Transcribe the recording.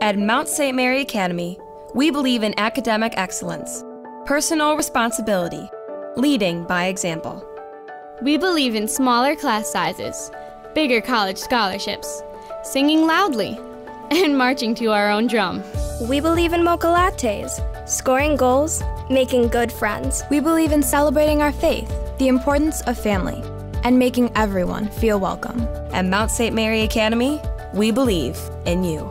At Mount St. Mary Academy, we believe in academic excellence, personal responsibility, leading by example. We believe in smaller class sizes, bigger college scholarships, singing loudly, and marching to our own drum. We believe in mocha lattes, scoring goals, making good friends. We believe in celebrating our faith, the importance of family, and making everyone feel welcome. At Mount St. Mary Academy, we believe in you.